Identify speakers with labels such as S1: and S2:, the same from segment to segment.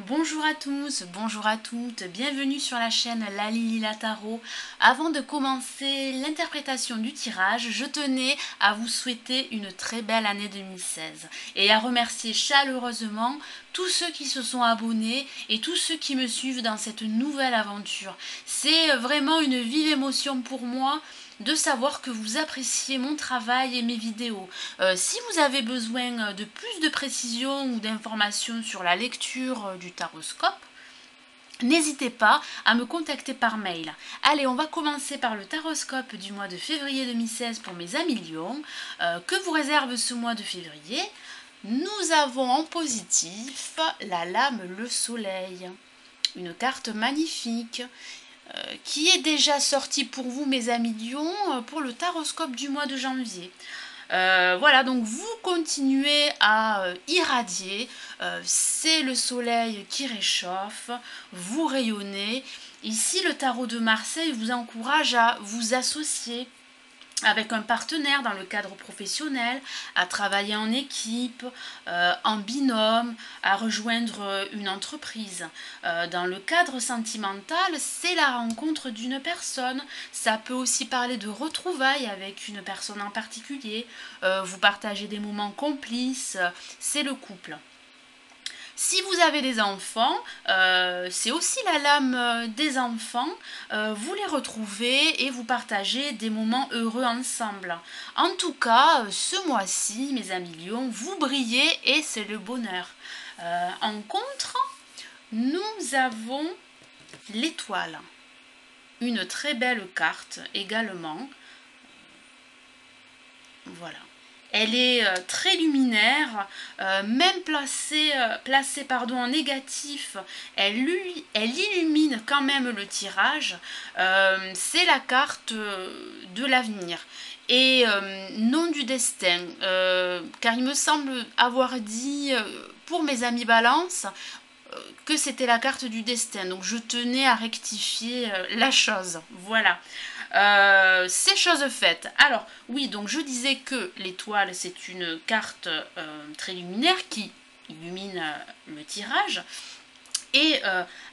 S1: Bonjour à tous, bonjour à toutes, bienvenue sur la chaîne La Lily Tarot. Avant de commencer l'interprétation du tirage, je tenais à vous souhaiter une très belle année 2016 et à remercier chaleureusement tous ceux qui se sont abonnés et tous ceux qui me suivent dans cette nouvelle aventure. C'est vraiment une vive émotion pour moi de savoir que vous appréciez mon travail et mes vidéos. Euh, si vous avez besoin de plus de précisions ou d'informations sur la lecture euh, du taroscope, N'hésitez pas à me contacter par mail. Allez, on va commencer par le taroscope du mois de février 2016 pour mes amis Lyon. Euh, que vous réserve ce mois de février? Nous avons en positif la lame Le Soleil. Une carte magnifique euh, qui est déjà sorti pour vous, mes amis Lyon, euh, pour le taroscope du mois de janvier. Euh, voilà, donc vous continuez à irradier, c'est le soleil qui réchauffe, vous rayonnez. Ici, le tarot de Marseille vous encourage à vous associer avec un partenaire dans le cadre professionnel, à travailler en équipe, euh, en binôme, à rejoindre une entreprise. Euh, dans le cadre sentimental, c'est la rencontre d'une personne. Ça peut aussi parler de retrouvailles avec une personne en particulier. Euh, vous partagez des moments complices. C'est le couple. Si vous avez des enfants, euh, c'est aussi la lame euh, des enfants. Euh, vous les retrouvez et vous partagez des moments heureux ensemble. En tout cas, ce mois-ci, mes amis lions, vous brillez et c'est le bonheur. en contre, nous avons l'étoile. Une très belle carte également. Voilà. Elle est euh, très luminaire, euh, même placée, euh, placée pardon, en négatif, elle, elle, illumine quand même le tirage. C'est la carte de l'avenir et non du destin. car il me semble avoir dit pour mes amis balance que c'était la carte du destin. Donc je tenais à rectifier la chose. Voilà. Euh, ces choses faites. Alors, oui, donc je disais que l'étoile, c'est une carte euh, très luminaire qui illumine euh, le tirage. Et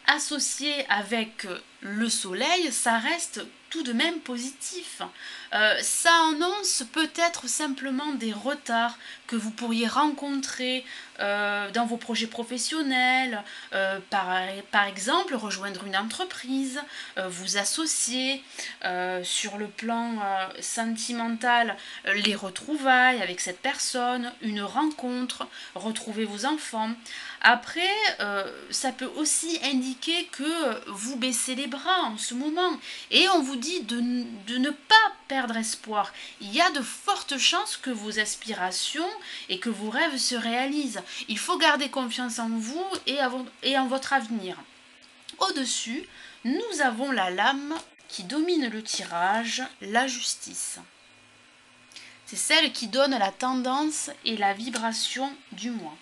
S1: associé avec le soleil, ça reste tout de même positif. Euh, ça annonce peut-être simplement des retards que vous pourriez rencontrer euh, dans vos projets professionnels, euh, par, par, exemple rejoindre une entreprise, vous associer sur le plan sentimental, les retrouvailles avec cette personne, une rencontre, retrouver vos enfants. Après, ça peut aussi indiquer que vous baissez les bras en ce moment et on vous de, ne pas perdre espoir. Il y a de fortes chances que vos aspirations et que vos rêves se réalisent. Il faut garder confiance en vous et, et en votre avenir. Au-dessus, nous avons la lame qui domine le tirage, la justice. C'est celle qui donne la tendance et la vibration du mois.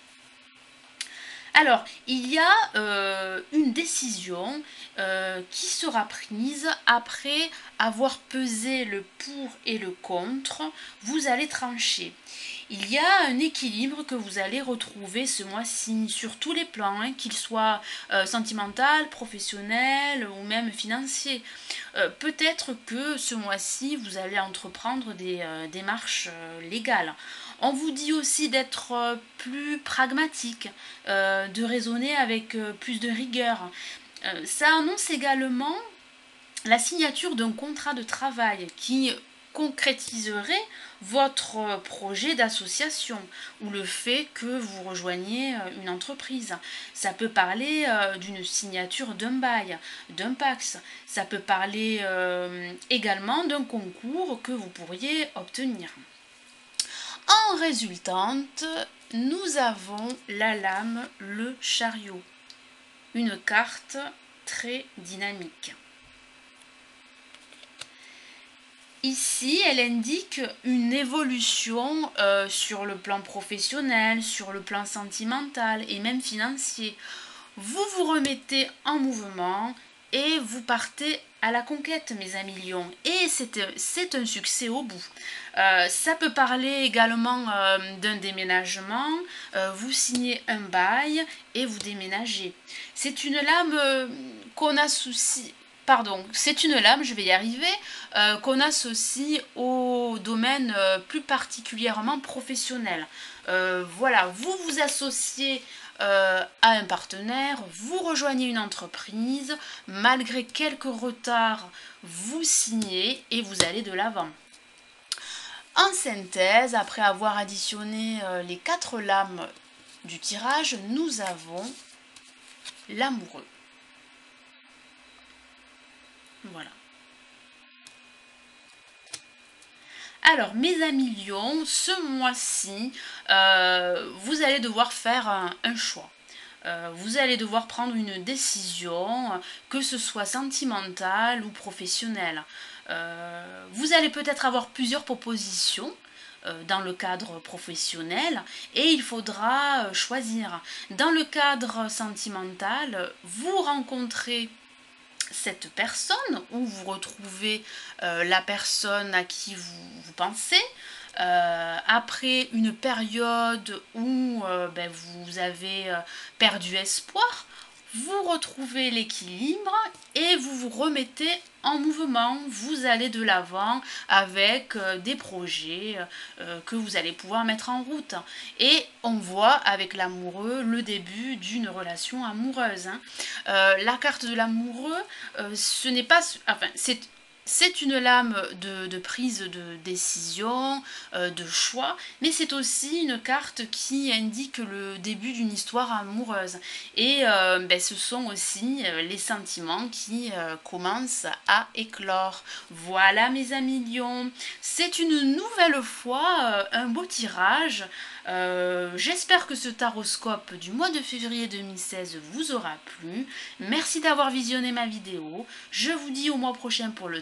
S1: Alors, il y a euh, une décision euh, qui sera prise après avoir pesé le pour et le contre. Vous allez trancher. Il y a un équilibre que vous allez retrouver ce mois-ci sur tous les plans, hein, qu'il soit euh, sentimental, professionnel ou même financier. Peut-être que ce mois-ci, vous allez entreprendre des démarches légales. On vous dit aussi d'être euh, plus pragmatique, euh, de raisonner avec euh, plus de rigueur. ça annonce également la signature d'un contrat de travail qui concrétiserait votre projet d'association ou le fait que vous rejoigniez une entreprise. Ça peut parler d'une signature d'un bail, d'un pax. Ça peut parler également d'un concours que vous pourriez obtenir. En résultante, nous avons la lame, le chariot. Une carte très dynamique. Ici, elle indique une évolution euh, sur le plan professionnel, sur le plan sentimental et même financier. Vous vous remettez en mouvement et vous partez à la conquête, mes amis lions. Et c'est un succès au bout. Euh, ça peut parler également euh, d'un déménagement. Euh, vous signez un bail et vous déménagez. C'est une lame qu'on associe. C'est une lame, je vais y arriver, qu'on associe au domaine plus particulièrement professionnel. voilà, vous vous associez à un partenaire, vous rejoignez une entreprise, malgré quelques retards, vous signez et vous allez de l'avant. En synthèse, après avoir additionné euh, les quatre lames du tirage, nous avons l'amoureux. Voilà. Alors, mes amis lions, ce mois-ci, euh, vous allez devoir faire un, choix. Euh, vous allez devoir prendre une décision, que ce soit sentimentale ou professionnelle. Euh, vous allez peut-être avoir plusieurs propositions dans le cadre professionnel et il faudra choisir. Dans le cadre sentimental, vous rencontrez cette personne ou vous retrouvez euh, la personne à qui vous, pensez. Euh, après une période où euh, ben, vous avez perdu espoir, vous retrouvez l'équilibre et vous vous remettez en mouvement. Vous allez de l'avant avec euh, des projets euh, que vous allez pouvoir mettre en route. Et on voit avec l'amoureux le début d'une relation amoureuse. Hein. Euh, la carte de l'amoureux, ce n'est pas... Enfin, c'est c'est une lame de, prise de décision, euh, de choix, mais c'est aussi une carte qui indique le début d'une histoire amoureuse. Et euh, ben, ce sont aussi euh, les sentiments qui commencent à éclore. Voilà mes amis lions, c'est une nouvelle fois un beau tirage. J'espère que ce taroscope du mois de février 2016 vous aura plu. Merci d'avoir visionné ma vidéo. Je vous dis au mois prochain pour le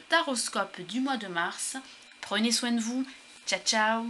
S1: du mois de mars. Prenez soin de vous. Ciao ciao